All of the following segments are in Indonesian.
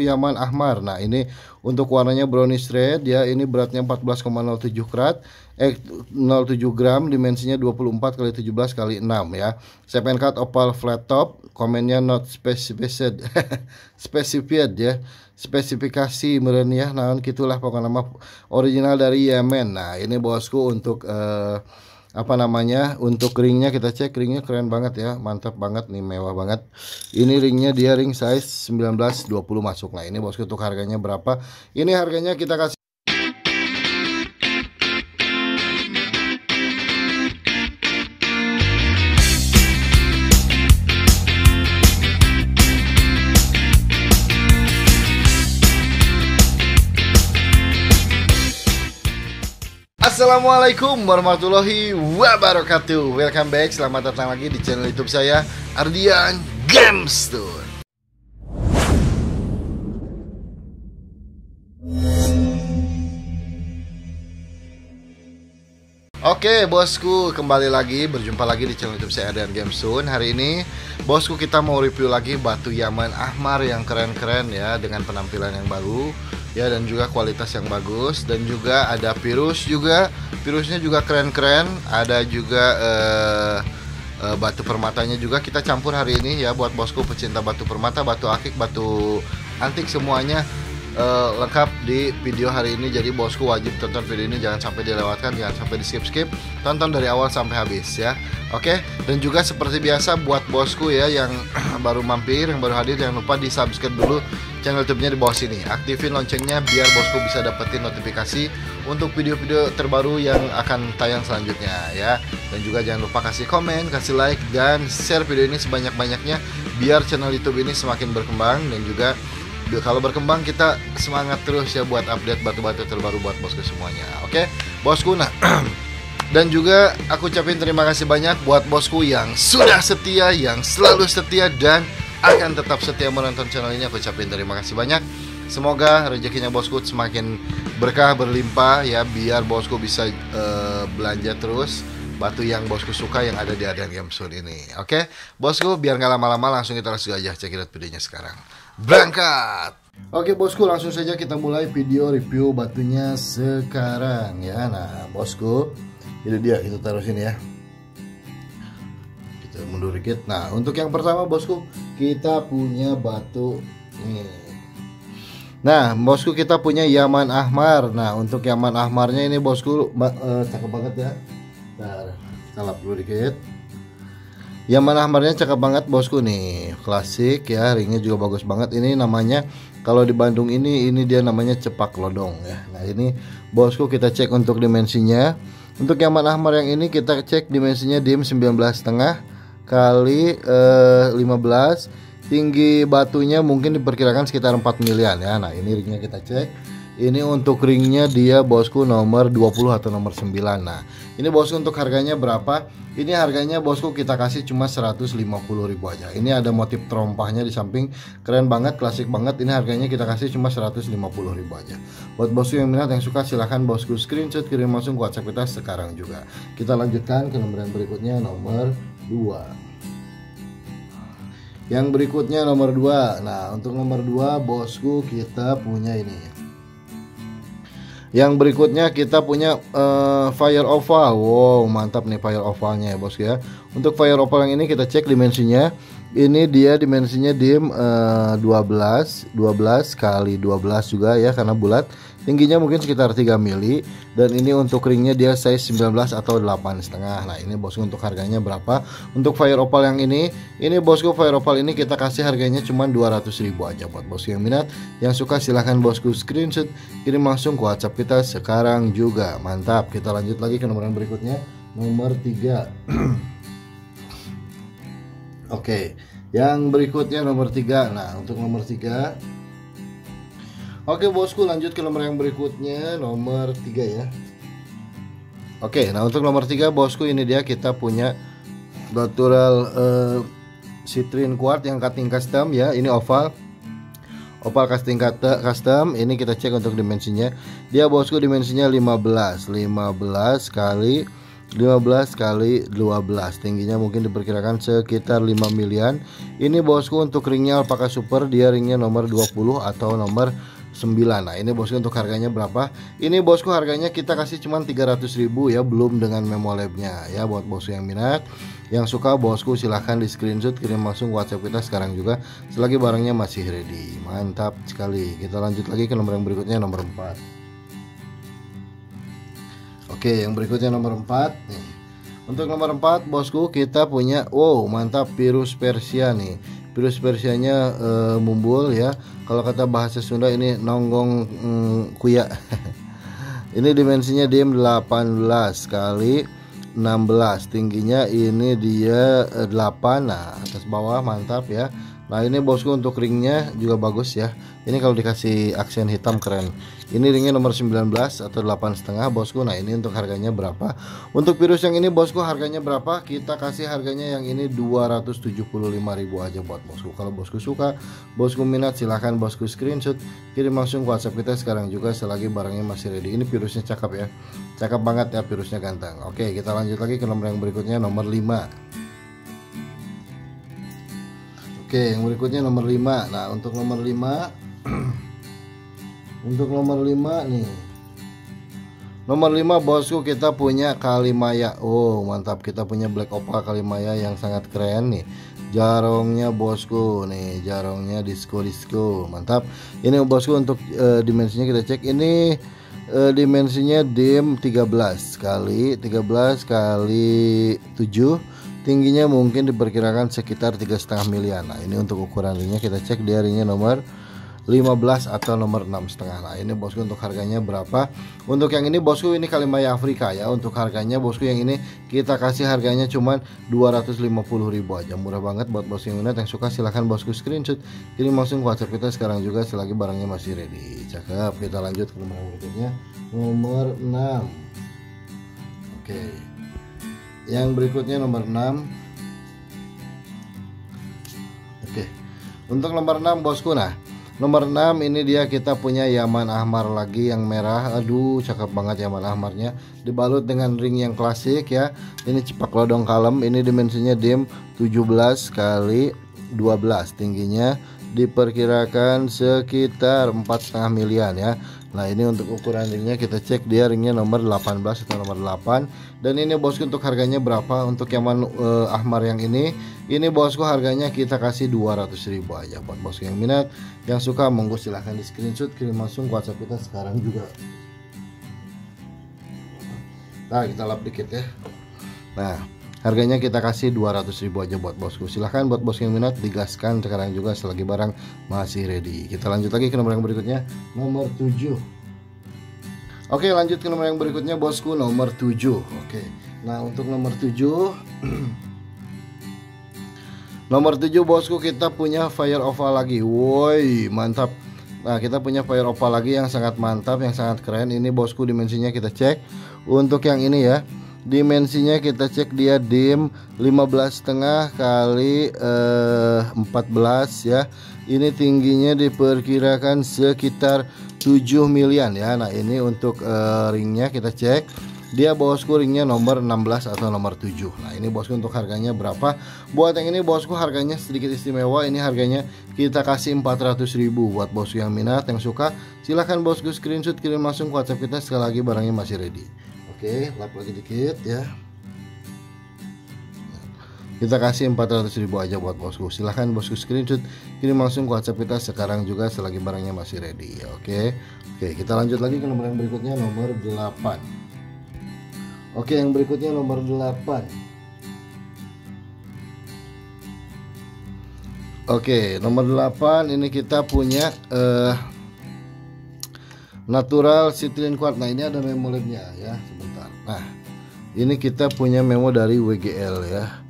Yaman Ahmar. Nah, ini untuk warnanya brownish red ya. Ini beratnya 14,07 krat, eh 07 gram, dimensinya 24 kali 17 kali 6 ya. Seven cut opal flat top, komennya not specified specified ya. Spesifikasi meren ya. Nah, gitulah pokoknya nama original dari Yemen. Nah, ini bosku untuk uh, apa namanya? Untuk ringnya kita cek ringnya keren banget ya. Mantap banget nih mewah banget. Ini ringnya dia ring size 19 20 masuk. Nah ini bosku untuk harganya berapa? Ini harganya kita kasih Assalamualaikum warahmatullahi wabarakatuh. Welcome back, selamat datang lagi di channel youtube saya Ardian Gamestone Oke bosku kembali lagi berjumpa lagi di channel youtube saya Ardian Gamestone Hari ini bosku kita mau review lagi batu Yaman Ahmar yang keren-keren ya Dengan penampilan yang baru ya dan juga kualitas yang bagus dan juga ada virus juga. Virusnya juga keren-keren ada juga uh, uh, batu permatanya juga kita campur hari ini ya buat bosku pecinta batu permata batu akik batu antik semuanya uh, lengkap di video hari ini. Jadi bosku wajib tonton video ini. Jangan sampai dilewatkan jangan sampai di skip skip tonton dari awal sampai habis ya. Oke? Dan juga seperti biasa buat bosku ya yang baru mampir yang baru hadir jangan lupa di subscribe dulu channel YouTube-nya di bawah sini. Aktifin loncengnya biar bosku bisa dapetin notifikasi untuk video-video terbaru yang akan tayang selanjutnya ya. Dan juga jangan lupa kasih komen, kasih like dan share video ini sebanyak-banyaknya biar channel YouTube ini semakin berkembang dan juga kalau berkembang kita semangat terus ya buat update batu-batu terbaru buat bosku semuanya. Oke, bosku nah Dan juga aku ucapin terima kasih banyak buat bosku yang sudah setia, yang selalu setia dan akan tetap setia menonton channel ini aku ucapin terima kasih banyak semoga rezekinya bosku semakin berkah berlimpah ya biar bosku bisa uh, belanja terus batu yang bosku suka yang ada di Adrian Game Zone ini oke okay? bosku biar nggak lama-lama langsung kita langsung aja cek videonya sekarang berangkat Oke bosku langsung saja kita mulai video review batunya sekarang ya Nah bosku ini dia kita taruh sini ya Kita mundur dikit Nah untuk yang pertama bosku kita punya batu nih Nah, bosku kita punya Yaman Ahmar. Nah, untuk Yaman Ahmarnya ini bosku uh, cakep banget ya. Nah, salap dulu dikit. Yaman Ahmarnya cakep banget bosku nih, klasik ya, ringnya juga bagus banget. Ini namanya kalau di Bandung ini ini dia namanya cepak lodong ya. Nah, ini bosku kita cek untuk dimensinya. Untuk Yaman Ahmar yang ini kita cek dimensinya dim 19 setengah kali eh, 15 tinggi batunya mungkin diperkirakan sekitar 4 miliar ya nah ini ringnya kita cek ini untuk ringnya dia bosku nomor 20 atau nomor 9 nah ini bosku untuk harganya berapa? Ini harganya bosku kita kasih cuma 150 ribu aja. Ini ada motif terompahnya di samping. Keren banget klasik banget. Ini harganya kita kasih cuma 150 ribu aja. Buat bosku yang minat yang suka silahkan bosku screenshot kirim langsung ke whatsapp kita sekarang juga. Kita lanjutkan ke nomor yang berikutnya nomor 2 yang berikutnya nomor 2 nah untuk nomor 2 bosku kita punya ini yang berikutnya kita punya uh, fire oval wow mantap nih fire ovalnya ya bosku ya. Untuk fire oval yang ini kita cek dimensinya. Ini dia dimensinya dim uh, 12 12 kali 12 juga ya karena bulat tingginya mungkin sekitar 3 mili dan ini untuk ringnya dia size 19 atau 8 setengah. Nah ini bosku untuk harganya berapa? Untuk fire opal yang ini ini bosku fire opal ini kita kasih harganya cuma 200 ribu aja buat bosku yang minat. Yang suka silahkan bosku screenshot kirim langsung ke whatsapp kita sekarang juga. Mantap kita lanjut lagi ke nomor yang berikutnya. Nomor 3 Oke, yang berikutnya nomor 3. Nah, untuk nomor 3 Oke bosku lanjut ke nomor yang berikutnya Nomor 3 ya. Oke nah untuk nomor 3 bosku ini dia kita punya Natural uh, Citrine Quart yang cutting custom ya. Ini oval. Oval casting custom. Ini kita cek untuk dimensinya. Dia bosku dimensinya 15 15 kali 15 kali 12 tingginya mungkin diperkirakan sekitar 5 milian ini bosku untuk ringnya alpaka super. Dia ringnya nomor 20 atau nomor 9 Nah ini bosku untuk harganya berapa? Ini bosku harganya kita kasih cuma 300 ribu ya Belum dengan memolebnya ya Buat bosku yang minat. Yang suka bosku silahkan di screenshot Kirim langsung whatsapp kita sekarang juga. Selagi barangnya masih ready. Mantap sekali. Kita lanjut lagi ke nomor yang berikutnya nomor 4 Oke, yang berikutnya nomor 4 nih. Untuk nomor 4 bosku kita punya wow, mantap virus Persia nih. Virus Persianya e, mumbul ya. Kalau kata bahasa Sunda ini nonggong mm, kuya. ini dimensinya dim 18 kali 16 tingginya ini dia 8 nah atas bawah mantap ya Nah ini bosku untuk ringnya juga bagus ya. Ini kalau dikasih aksen hitam keren. Ini ringnya nomor 19 atau 8 setengah bosku. Nah ini untuk harganya berapa? Untuk virus yang ini bosku harganya berapa? Kita kasih harganya yang ini 275 ribu aja buat bosku. Kalau bosku suka Bosku minat silahkan bosku screenshot. Kirim langsung whatsapp kita sekarang juga Selagi barangnya masih ready. Ini virusnya cakep ya. Cakep banget ya virusnya ganteng. Oke kita lanjut lagi ke nomor yang berikutnya Nomor 5 Oke, yang berikutnya nomor 5. Nah, untuk nomor 5 Untuk nomor 5 nih. Nomor 5 bosku kita punya Kalimaya. Oh, mantap. Kita punya Black Opal Kalimaya yang sangat keren nih. Jarongnya bosku nih, jarongnya disco disco. Mantap. Ini bosku untuk uh, dimensinya kita cek. Ini uh, dimensinya dim 13 kali 13 kali 7 tingginya mungkin diperkirakan sekitar tiga setengah miliar. Nah ini untuk ukuran ringnya kita cek dia ringnya nomor 15 atau nomor enam setengah. Nah ini bosku untuk harganya berapa? Untuk yang ini bosku ini kalimaya Afrika ya. Untuk harganya bosku yang ini kita kasih harganya cuman 250 ribu aja. Murah banget buat bosku yang minat yang suka silahkan bosku screenshot. Kirim langsung ke kita sekarang juga selagi barangnya masih ready. Cakep kita lanjut ke nomor berikutnya. Nomor 6 oke. okay yang berikutnya nomor 6 oke. Untuk nomor 6 bosku nah. Nomor 6 ini dia kita punya Yaman Ahmar lagi yang merah. Aduh cakep banget Yaman Ahmarnya. Dibalut dengan ring yang klasik ya. Ini cepak lodong kalem. Ini dimensinya dim 17 kali 12 tingginya diperkirakan sekitar 4,5 miliar ya. Nah ini untuk ukuran ringnya kita cek dia ringnya nomor 18 atau nomor 8 Dan ini bosku untuk harganya berapa? Untuk yang uh, Ahmar yang ini Ini bosku harganya kita kasih 200 ribu aja Buat bosku yang minat. Yang suka monggo silahkan di screenshot Kirim langsung ke whatsapp kita sekarang juga. Nah kita lap dikit ya. Nah harganya kita kasih 200 ribu aja buat bosku. Silahkan buat bos yang minat digaskan sekarang juga selagi barang masih ready. Kita lanjut lagi ke nomor yang berikutnya. Nomor 7 Oke lanjut ke nomor yang berikutnya bosku. Nomor 7 Oke. Nah untuk nomor 7 Nomor 7 bosku kita punya Fire Oval lagi. Woi mantap. Nah kita punya Fire Oval lagi yang sangat mantap Yang sangat keren. Ini bosku dimensinya kita cek. Untuk yang ini ya dimensinya kita cek dia dim 15 setengah kali eh, 14 ya. Ini tingginya diperkirakan sekitar 7 milian ya. Nah ini untuk eh, ringnya kita cek. Dia bosku ringnya nomor 16 atau nomor 7 nah ini bosku untuk harganya berapa? Buat yang ini bosku harganya sedikit istimewa. Ini harganya kita kasih 400 ribu buat bosku yang minat yang suka. Silahkan bosku screenshot kirim langsung ke whatsapp kita. Sekali lagi barangnya masih ready Oke, lap lagi dikit ya. Kita kasih 400 ribu aja buat bosku. Silahkan bosku screenshot kirim langsung ke WhatsApp kita sekarang juga selagi barangnya masih ready. Oke. Oke, kita lanjut lagi ke nomor yang berikutnya nomor 8. Oke, yang berikutnya nomor 8. Oke, nomor 8 ini kita punya uh, natural citrine quartz. Nah, ini ada memolibnya ya. Nah, ini kita punya memo dari WGL ya.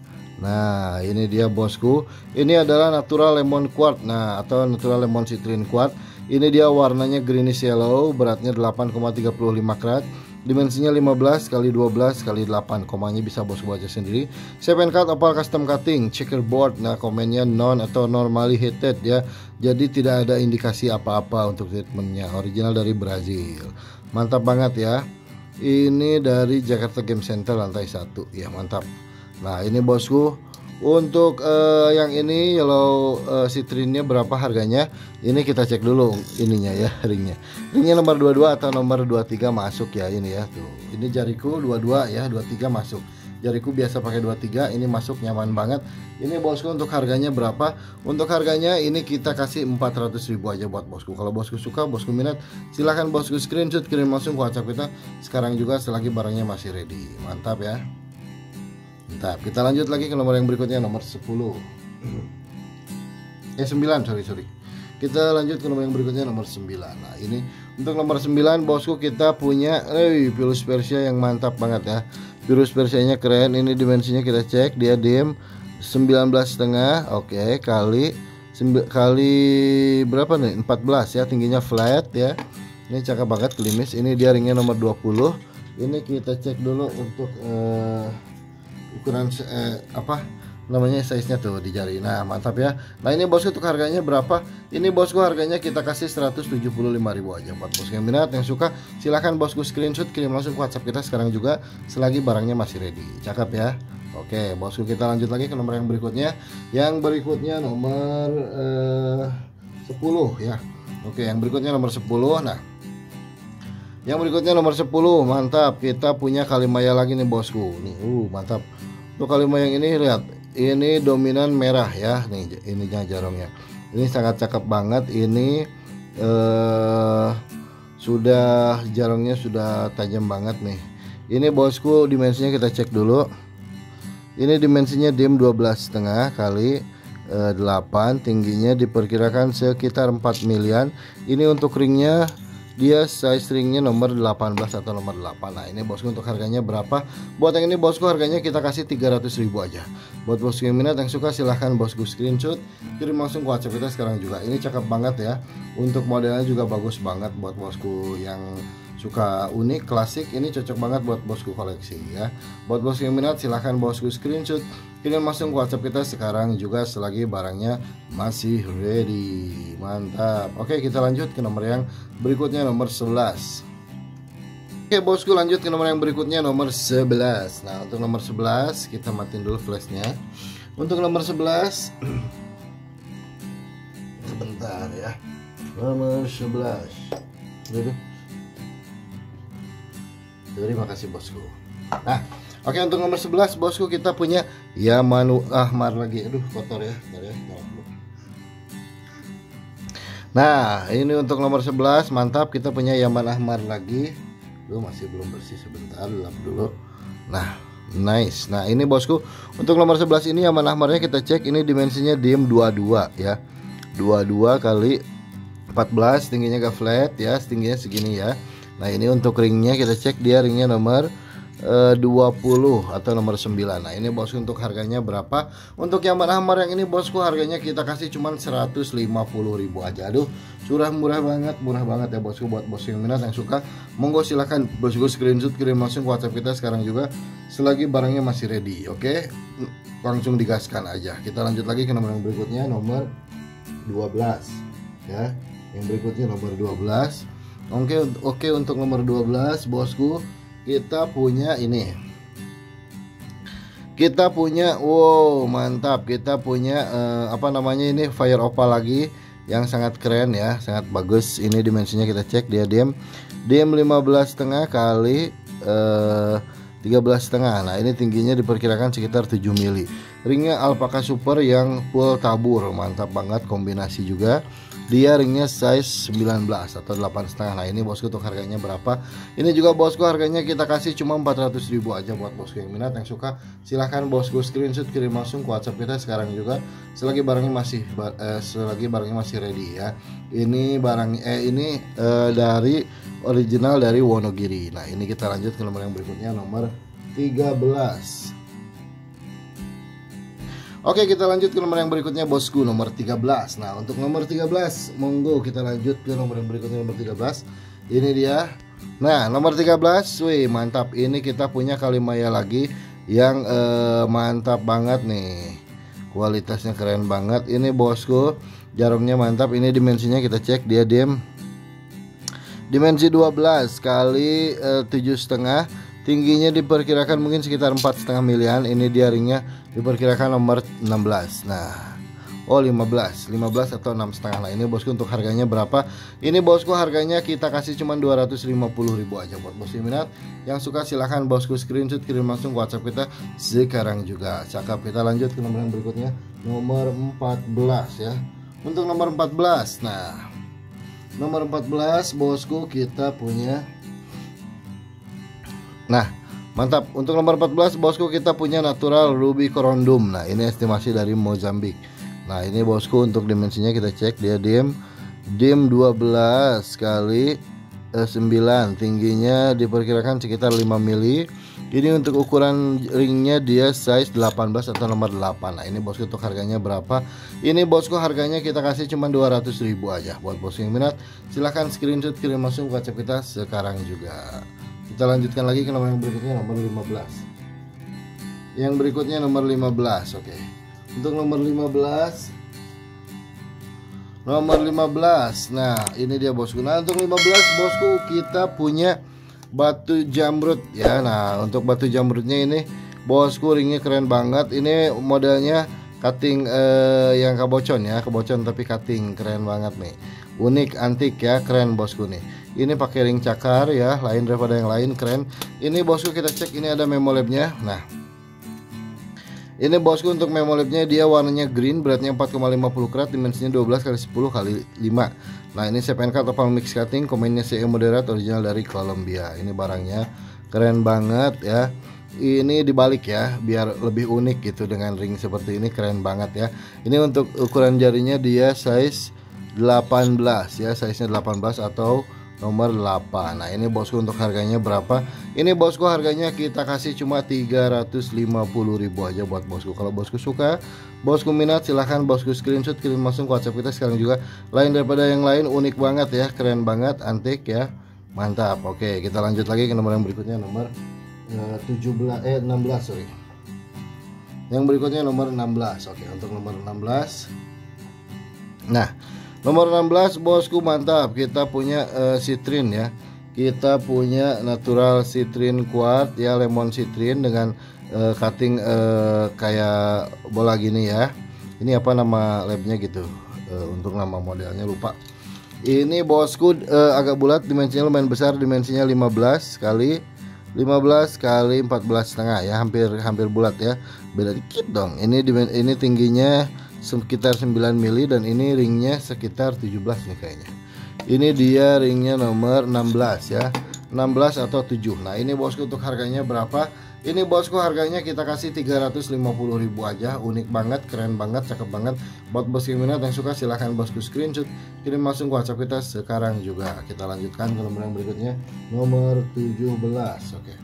Nah, ini dia bosku. Ini adalah natural lemon quartz. Nah, atau natural lemon citrine quartz. Ini dia warnanya greenish yellow, beratnya 8,35 karat. Dimensinya 15 kali 12 kali 8 komanya bisa bos baca sendiri. Seven cut opal custom cutting checkerboard. Nah komennya non atau normally heated ya. Jadi tidak ada indikasi apa-apa untuk treatmentnya. Original dari Brazil. Mantap banget ya. Ini dari Jakarta Game Center lantai satu ya mantap nah ini bosku untuk uh, yang ini yellow uh, citrinnya berapa harganya? Ini kita cek dulu ininya ya ringnya. Ringnya nomor 22 atau nomor 23 masuk ya ini ya tuh. Ini jariku 22 ya 23 masuk. Jariku biasa pakai 23 ini masuk nyaman banget. Ini bosku untuk harganya berapa? Untuk harganya ini kita kasih 400 ribu aja buat bosku. Kalau bosku suka, bosku minat, silahkan bosku screenshot kirim langsung ke WhatsApp kita. Sekarang juga selagi barangnya masih ready. Mantap ya. Mantap. Kita lanjut lagi ke nomor yang berikutnya nomor 10. Eh 9, sorry sorry. Kita lanjut ke nomor yang berikutnya nomor 9. Nah, ini untuk nomor 9 bosku kita punya eh virus Persia yang mantap banget ya. Virus Persianya keren. Ini dimensinya kita cek dia dim 19 setengah. Oke, kali kali berapa nih? 14 ya, tingginya flat ya. Ini cakep banget klimis. Ini dia ringnya nomor 20. Ini kita cek dulu untuk uh, ukuran eh, apa namanya size nya tuh di jari. Nah mantap ya. Nah ini bosku untuk harganya berapa? Ini bosku harganya kita kasih 175.000 aja buat bosku. Yang minat yang suka silahkan bosku screenshot kirim langsung ke whatsapp kita sekarang juga selagi barangnya masih ready. Cakep ya? Oke bosku kita lanjut lagi ke nomor yang berikutnya. Yang berikutnya nomor eh, 10 ya. Oke yang berikutnya nomor 10 nah yang berikutnya nomor 10 mantap kita punya kalimaya lagi nih bosku. Nih uh mantap. Untuk kalimat yang ini lihat ini dominan merah ya nih ininya jarongnya ini sangat cakep banget ini eh, sudah jarongnya sudah tajam banget nih. Ini bosku dimensinya kita cek dulu. Ini dimensinya dim 12 setengah kali eh, 8 tingginya diperkirakan sekitar 4 milian ini untuk ringnya dia size ringnya nomor 18 atau nomor 8 nah ini bosku untuk harganya berapa? Buat yang ini bosku harganya kita kasih 300 ribu aja. Buat bosku yang minat yang suka silahkan bosku screenshot. Kirim langsung ke whatsapp kita sekarang juga. Ini cakep banget ya. Untuk modelnya juga bagus banget buat bosku yang suka unik klasik. Ini cocok banget buat bosku koleksi ya. Buat bosku yang minat silahkan bosku screenshot. Kirim langsung ke WhatsApp kita sekarang juga selagi barangnya masih ready. Mantap. Oke kita lanjut ke nomor yang berikutnya nomor 11 Oke bosku lanjut ke nomor yang berikutnya nomor 11 Nah untuk nomor 11 kita matiin dulu flashnya. Untuk nomor 11 Sebentar ya. Nomor 11 Duduk Terima kasih bosku. Nah, oke untuk nomor 11 bosku kita punya Yamanu Ahmar lagi. Aduh, kotor ya. ya. Nah, ini untuk nomor 11 mantap kita punya Yaman Ahmar lagi. Duh, masih belum bersih sebentar, lap dulu. Nah, nice. Nah, ini bosku untuk nomor 11 ini Yaman Ahmarnya kita cek ini dimensinya diem 22 ya. 22 kali 14 tingginya gak flat ya, tingginya segini ya. Nah ini untuk ringnya kita cek dia ringnya nomor eh, 20 atau nomor 9 Nah ini bosku untuk harganya berapa? Untuk yang hammer yang ini bosku harganya kita kasih cuma 150 ribu aja. Aduh surah murah banget murah banget ya bosku buat bosku yang minat yang suka. Monggo silahkan bosku screenshot kirim langsung ke whatsapp kita sekarang juga. Selagi barangnya masih ready oke? Okay? Langsung digaskan aja. Kita lanjut lagi ke nomor yang berikutnya nomor 12 ya. Yang berikutnya nomor 12 Oke, oke untuk nomor 12 bosku, kita punya ini. Kita punya wow, mantap. Kita punya uh, apa namanya ini Fire Opal lagi yang sangat keren ya, sangat bagus. Ini dimensinya kita cek dia diam diam 15 setengah kali uh, 13 setengah. Nah, ini tingginya diperkirakan sekitar 7 mili. Ringnya alpaka super yang full tabur, mantap banget kombinasi juga dia ringnya size 19 atau 8 setengah. Nah ini bosku untuk harganya berapa? Ini juga bosku harganya kita kasih cuma 400 ribu aja buat bosku yang minat. Yang suka silahkan bosku screenshot kirim langsung ke whatsapp kita sekarang juga. Selagi barangnya masih eh, selagi barangnya masih ready ya. Ini barang eh ini eh, dari original dari Wonogiri. Nah ini kita lanjut ke nomor yang berikutnya nomor 13 Oke kita lanjut ke nomor yang berikutnya bosku nomor 13 Nah untuk nomor 13 Monggo kita lanjut ke nomor yang berikutnya nomor 13 Ini dia. Nah nomor 13 Wih mantap. Ini kita punya kalimaya lagi Yang eh, mantap banget nih. Kualitasnya keren banget. Ini bosku Jarumnya mantap. Ini dimensinya kita cek Dia diem. Dimensi 12 kali eh, tujuh setengah tingginya diperkirakan mungkin sekitar empat setengah milian ini dia ringnya diperkirakan nomor 16 nah Oh 15 15 atau 6 setengah Nah ini bosku untuk harganya berapa? Ini bosku harganya kita kasih cuma 250 ribu aja buat bosku minat Yang suka silahkan bosku screenshot kirim langsung whatsapp kita sekarang juga. Cakap kita lanjut ke nomor yang berikutnya. Nomor 14 ya. Untuk nomor 14 Nah. Nomor 14 bosku kita punya Nah mantap. Untuk nomor 14 bosku kita punya natural ruby corundum Nah ini estimasi dari Mozambik Nah ini bosku untuk dimensinya kita cek. Dia dim dim 12 kali eh, 9 tingginya diperkirakan sekitar 5 mili. Ini untuk ukuran ringnya dia size 18 atau nomor 8 Nah ini bosku untuk harganya berapa? Ini bosku harganya kita kasih cuma 200 ribu aja Buat bosku yang minat. Silahkan screenshot kirim langsung ke WhatsApp kita sekarang juga Kita lanjutkan lagi ke nomor yang berikutnya nomor 15 Yang berikutnya nomor 15 oke. Okay untuk nomor 15 nomor 15 nah ini dia bosku. Nah untuk 15 bosku kita punya batu jamrut ya. Nah untuk batu jamrutnya ini bosku ringnya keren banget. Ini modelnya cutting eh, yang kebocon ya. Kebocon tapi cutting keren banget nih. Unik antik ya. Keren bosku nih ini pakai ring cakar ya lain daripada yang lain keren ini bosku kita cek ini ada memolabnya nah ini bosku untuk memolipnya dia warnanya green, beratnya 4,50 karat, dimensinya 12 kali 10 kali 5. Nah, ini CPNK atau mix cutting, komennya CE moderate original dari Columbia. Ini barangnya keren banget ya. Ini dibalik ya, biar lebih unik gitu dengan ring seperti ini keren banget ya. Ini untuk ukuran jarinya dia size 18 ya, size-nya 18 atau nomor 8 Nah ini bosku untuk harganya berapa? Ini bosku harganya kita kasih cuma 350 ribu aja buat bosku. Kalau bosku suka Bosku minat silahkan bosku screenshot kirim langsung ke whatsapp kita sekarang juga. Lain daripada yang lain unik banget ya Keren banget antik ya. Mantap. Oke kita lanjut lagi ke nomor yang berikutnya Nomor uh, 17 eh 16 sorry. Yang berikutnya nomor 16 Oke untuk nomor 16 Nah Nomor 16 bosku mantap. Kita punya uh, citrin ya. Kita punya natural citrin kuat ya lemon citrin dengan uh, cutting uh, kayak bola gini ya. Ini apa nama labnya gitu? Uh, untuk nama modelnya lupa. Ini bosku uh, agak bulat dimensinya lumayan besar dimensinya 15 kali 15 kali 14 setengah ya hampir hampir bulat ya. Beda dikit dong. Ini ini tingginya sekitar 9 mili dan ini ringnya sekitar 17 nih kayaknya. Ini dia ringnya nomor 16 ya. 16 atau 7 nah ini bosku untuk harganya berapa? Ini bosku harganya kita kasih 350 ribu aja. Unik banget keren banget cakep banget. Buat bos yang minat yang suka silahkan bosku screenshot. Kirim langsung ke whatsapp kita sekarang juga. Kita lanjutkan ke nomor yang berikutnya. Nomor 17 oke.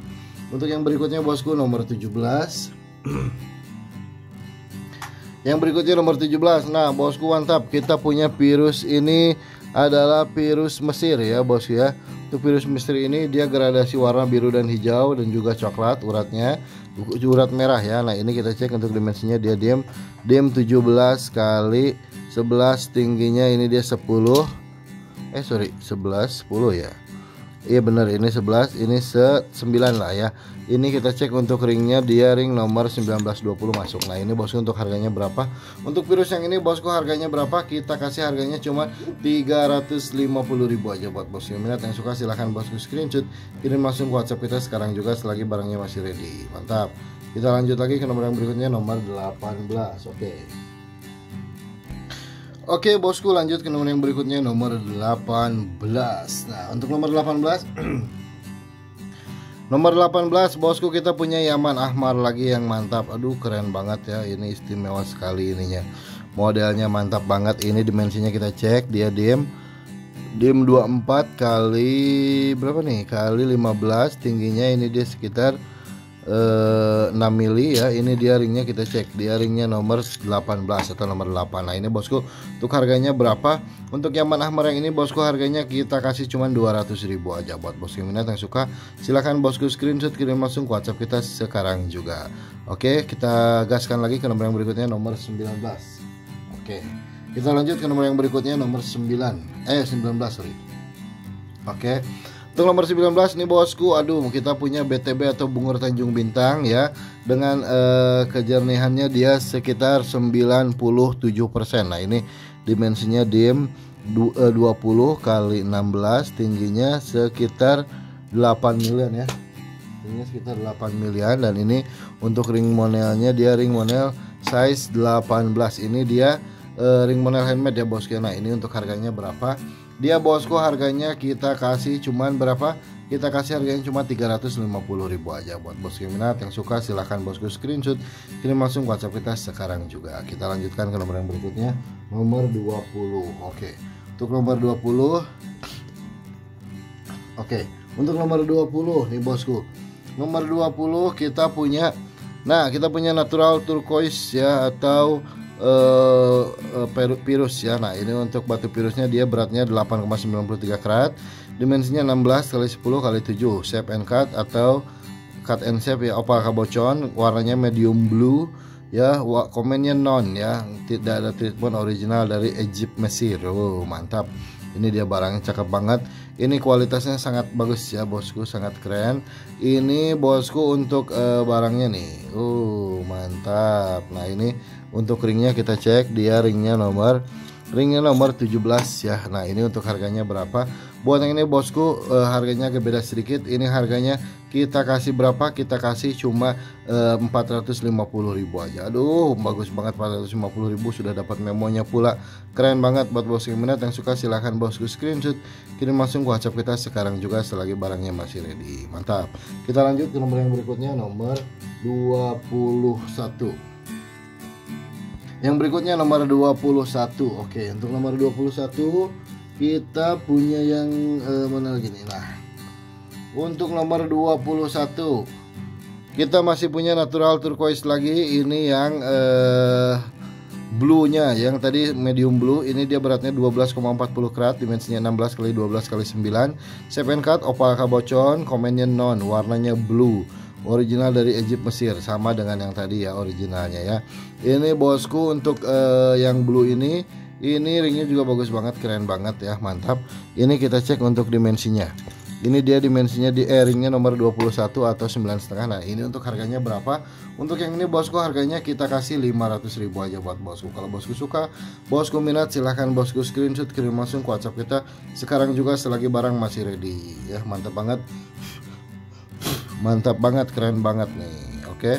Untuk yang berikutnya bosku nomor 17 Yang berikutnya nomor 17. Nah, bosku mantap. Kita punya virus ini adalah virus Mesir ya, bos ya. Untuk virus Mesir ini dia gradasi warna biru dan hijau dan juga coklat uratnya. Urat merah ya. Nah, ini kita cek untuk dimensinya dia diam diam 17 kali 11 tingginya ini dia 10. Eh sorry 11 10 ya Iya bener ini 11 ini se 9 lah ya. Ini kita cek untuk ringnya. Dia ring nomor 1920 masuk. Nah ini bosku untuk harganya berapa? Untuk virus yang ini bosku harganya berapa? Kita kasih harganya cuma 350 ribu aja buat bosku. Yang minat yang suka silahkan bosku screenshot. Kirim langsung ke whatsapp kita sekarang juga selagi barangnya masih ready. Mantap. Kita lanjut lagi ke nomor yang berikutnya nomor 18 oke. okay. Oke bosku lanjut ke nomor yang berikutnya nomor 18 Nah untuk nomor 18 Nomor 18 bosku kita punya Yaman Ahmar lagi yang mantap. Aduh keren banget ya ini istimewa sekali ininya. Modelnya mantap banget ini dimensinya kita cek dia diem. Diem 24 kali berapa nih? Kali 15 tingginya ini dia sekitar 6 eh, mili ya. Ini dia ringnya kita cek. Dia ringnya nomor 18 atau nomor 8 nah ini bosku untuk harganya berapa? Untuk yang mana ahmar yang ini bosku harganya kita kasih cuma 200 ribu aja buat bosku minat yang suka. Silahkan bosku screenshot kirim langsung ke whatsapp kita sekarang juga. Oke kita gaskan lagi ke nomor yang berikutnya nomor 19 oke kita lanjut ke nomor yang berikutnya nomor 9 eh 19 sorry. Oke. Untuk nomor 19 nih bosku, aduh kita punya BTB atau bungur Tanjung Bintang ya dengan uh, kejernihannya dia sekitar 97%. Nah, ini dimensinya dim 20 kali 16 tingginya sekitar 8 miliar ya. Tingginya sekitar 8 miliar dan ini untuk ring monelnya dia ring monel size 18. Ini dia uh, ring monel handmade ya bosku. Nah, ini untuk harganya berapa? Dia bosku harganya kita kasih cuman berapa? Kita kasih harganya cuma 350 ribu aja buat bosku yang minat yang suka silahkan bosku screenshot kirim langsung WhatsApp kita sekarang juga. Kita lanjutkan ke nomor yang berikutnya nomor 20. Oke. Untuk nomor 20 Oke, untuk nomor 20 nih bosku. Nomor 20 kita punya Nah, kita punya natural turquoise ya atau uh, uh, virus ya. Nah, ini untuk batu virusnya dia beratnya 8,93 karat, dimensinya 16 kali 10 kali 7, shape and cut atau cut and shape ya opal kabocon, warnanya medium blue ya, komennya non ya, tidak ada treatment original dari Egypt Mesir. Oh, mantap. Ini dia barangnya cakep banget. Ini kualitasnya sangat bagus ya bosku, sangat keren. Ini bosku untuk uh, barangnya nih. Uh, mantap. Nah, ini untuk ringnya kita cek dia ringnya nomor ringnya nomor 17 ya. Nah, ini untuk harganya berapa? Buat yang ini bosku uh, harganya agak beda sedikit. Ini harganya kita kasih berapa? Kita kasih cuma uh, eh, 450.000 aja. Aduh, bagus banget 450.000 sudah dapat memonya pula. Keren banget buat bosku yang minat yang suka silahkan bosku screenshot kirim langsung ke WhatsApp kita sekarang juga selagi barangnya masih ready. Mantap. Kita lanjut ke nomor yang berikutnya nomor 21. Yang berikutnya nomor 21. Oke, untuk nomor 21 kita punya yang eh, mana lagi nih? Nah. Untuk nomor 21 kita masih punya natural turquoise lagi ini yang eh, blue-nya yang tadi medium blue ini dia beratnya 12,40 karat dimensinya 16 kali 12 kali 9 seven cut opal kabocon komennya non warnanya blue original dari Egypt Mesir. Sama dengan yang tadi ya originalnya ya. Ini bosku untuk uh, yang blue ini. Ini ringnya juga bagus banget keren banget ya mantap. Ini kita cek untuk dimensinya. Ini dia dimensinya di eh, ringnya nomor 21 atau 9,5 nah ini untuk harganya berapa? Untuk yang ini bosku harganya kita kasih 500 ribu aja buat bosku. Kalau bosku suka bosku minat silahkan bosku screenshot kirim langsung ke whatsapp kita. Sekarang juga selagi barang masih ready. Ya mantap banget mantap banget keren banget nih. Oke?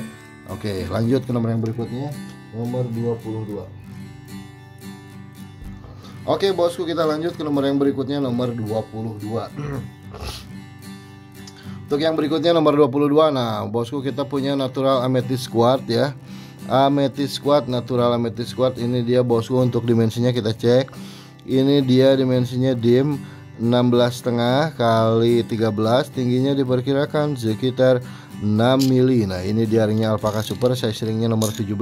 Oke lanjut ke nomor yang berikutnya. Nomor 22 oke bosku kita lanjut ke nomor yang berikutnya nomor 22 untuk yang berikutnya nomor 22 nah bosku kita punya natural amethyst quartz ya. Amethyst quartz natural amethyst quartz ini dia bosku untuk dimensinya kita cek. Ini dia dimensinya dim 16,5 kali 13 tingginya diperkirakan sekitar 6 mili. Nah ini diaringnya Alpaka Super size ringnya nomor 17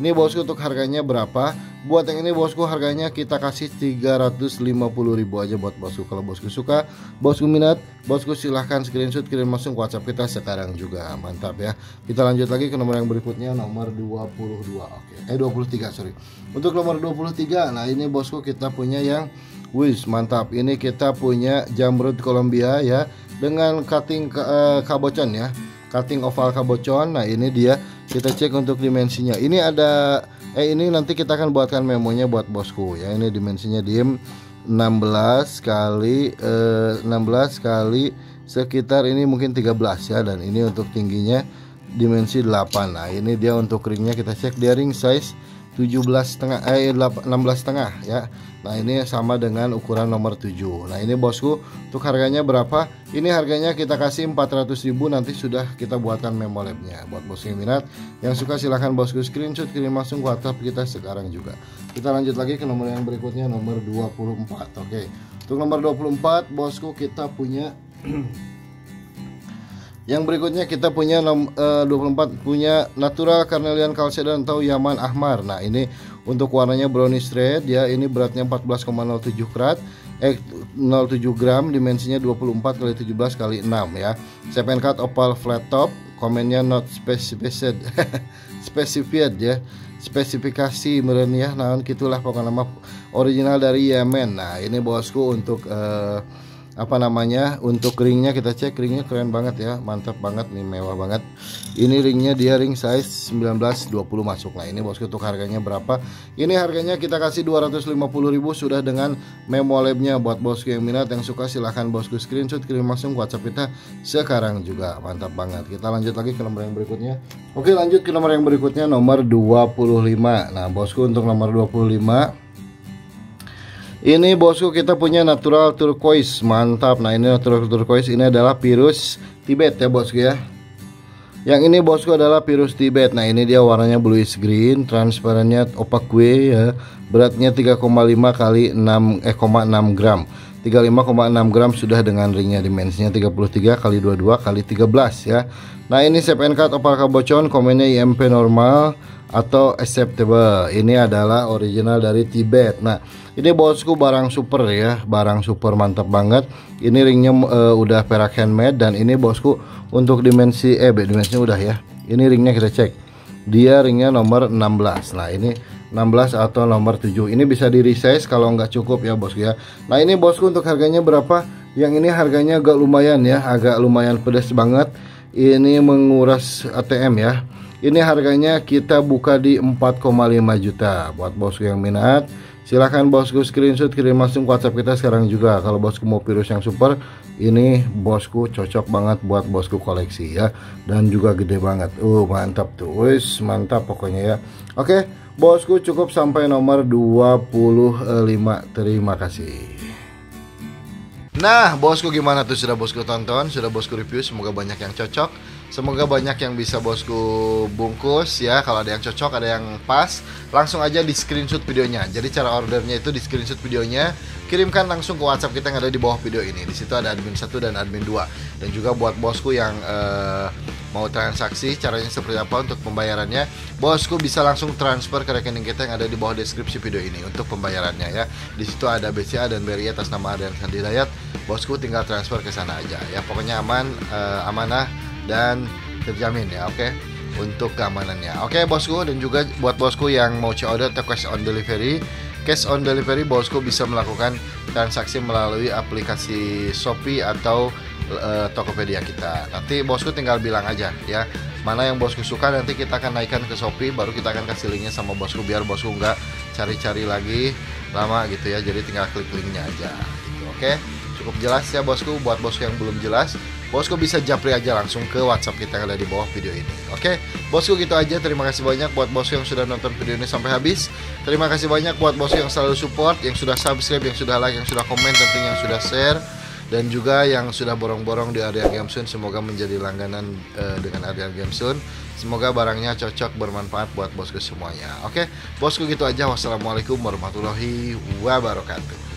Ini bosku untuk harganya berapa? Buat yang ini bosku harganya kita kasih 350 ribu aja buat bosku. Kalau bosku suka bosku minat bosku silahkan screenshot kirim langsung whatsapp kita sekarang juga. Mantap ya. Kita lanjut lagi ke nomor yang berikutnya nomor 22 Oke eh 23 sorry. Untuk nomor 23 nah ini bosku kita punya yang Wis mantap. Ini kita punya jamrut Columbia ya dengan cutting uh, kabocon ya. Cutting oval kabocon. Nah, ini dia. Kita cek untuk dimensinya. Ini ada eh ini nanti kita akan buatkan memonya buat bosku ya. Ini dimensinya diem 16 kali eh, 16 kali sekitar ini mungkin 13 ya dan ini untuk tingginya dimensi 8. Nah, ini dia untuk ringnya kita cek dia ring size 17 setengah eh 16 setengah ya. Nah ini sama dengan ukuran nomor 7 Nah ini bosku untuk harganya berapa? Ini harganya kita kasih 400.000 nanti sudah kita buatkan memo labnya. Buat bosku yang minat Yang suka silahkan bosku screenshot kirim langsung ke WhatsApp kita sekarang juga. Kita lanjut lagi ke nomor yang berikutnya nomor 24 Oke. Untuk nomor 24 bosku kita punya Yang berikutnya kita punya nom, uh, 24 punya natural carnelian calcedon atau Yaman Ahmar. Nah, ini untuk warnanya brownish red ya. Ini beratnya 14,07 karat. Eh 07 gram dimensinya 24 kali 17 kali 6 ya. Seven cut opal flat top. Komennya not specified. specified ya. Spesifikasi meren ya. Nah, gitulah pokoknya nama original dari Yemen. Nah, ini bosku untuk uh, apa namanya? Untuk ringnya kita cek ringnya keren banget ya. Mantap banget nih mewah banget. Ini ringnya dia ring size 1920 masuk. Lah ini bosku untuk harganya berapa? Ini harganya kita kasih 250.000 sudah dengan memo labnya. Buat bosku yang minat yang suka silahkan bosku screenshot kirim langsung WhatsApp kita sekarang juga. Mantap banget. Kita lanjut lagi ke nomor yang berikutnya. Oke lanjut ke nomor yang berikutnya nomor 25 nah bosku untuk nomor 25 ini bosku kita punya natural turquoise mantap. Nah ini natural turquoise ini adalah virus Tibet ya bosku ya. Yang ini bosku adalah virus Tibet. Nah ini dia warnanya bluish green, transparannya opaque ya. Beratnya 3,5 kali 6 eh 0,6 gram. 35,6 gram sudah dengan ringnya dimensinya 33 kali 22 kali 13 ya. Nah ini sep cut opal kabocon komennya IMP normal atau acceptable. Ini adalah original dari Tibet. Nah, ini bosku barang super ya, barang super mantap banget. Ini ringnya uh, udah perak handmade dan ini bosku untuk dimensi eh dimensinya udah ya. Ini ringnya kita cek. Dia ringnya nomor 16. Nah, ini 16 atau nomor 7. Ini bisa di resize kalau nggak cukup ya bosku ya. Nah, ini bosku untuk harganya berapa? Yang ini harganya agak lumayan ya, agak lumayan pedas banget ini menguras ATM ya ini harganya kita buka di 4,5 juta buat bosku yang minat silahkan bosku screenshot kirim langsung WhatsApp kita sekarang juga. Kalau bosku mau virus yang super ini bosku cocok banget buat bosku koleksi ya. Dan juga gede banget. Uh mantap tuh. Wis mantap pokoknya ya. Oke bosku cukup sampai nomor 25 terima kasih. Nah, bosku gimana tuh? Sudah bosku tonton, sudah bosku review, semoga banyak yang cocok. Semoga banyak yang bisa bosku bungkus ya. Kalau ada yang cocok, ada yang pas, langsung aja di screenshot videonya. Jadi cara ordernya itu di screenshot videonya, kirimkan langsung ke WhatsApp kita yang ada di bawah video ini. Di situ ada admin 1 dan admin 2. Dan juga buat bosku yang uh, mau transaksi caranya seperti apa untuk pembayarannya bosku bisa langsung transfer ke rekening kita yang ada di bawah deskripsi video ini untuk pembayarannya ya di situ ada BCA dan BRI atas nama Aryan Sandi Dayat bosku tinggal transfer ke sana aja ya pokoknya aman uh, amanah dan terjamin ya oke? Okay? untuk keamanannya. Oke okay, bosku dan juga buat bosku yang mau order atau cash on delivery cash on delivery bosku bisa melakukan transaksi melalui aplikasi Shopee atau uh, Tokopedia kita. Nanti bosku tinggal bilang aja ya. Mana yang bosku suka nanti kita akan naikkan ke Shopee baru kita akan kasih linknya sama bosku biar bosku nggak cari-cari lagi lama gitu ya. Jadi tinggal klik linknya aja gitu oke? Cukup jelas ya bosku buat bosku yang belum jelas bosku bisa japri aja langsung ke WhatsApp kita yang ada di bawah video ini. Oke? Bosku gitu aja. Terima kasih banyak buat bosku yang sudah nonton video ini sampai habis. Terima kasih banyak buat bosku yang selalu support yang sudah subscribe yang sudah like yang sudah komen tentunya yang sudah share dan juga yang sudah borong-borong di area Gamesun semoga menjadi langganan uh, dengan area Gamesun semoga barangnya cocok bermanfaat buat bosku semuanya. Oke? Bosku gitu aja. Wassalamualaikum warahmatullahi wabarakatuh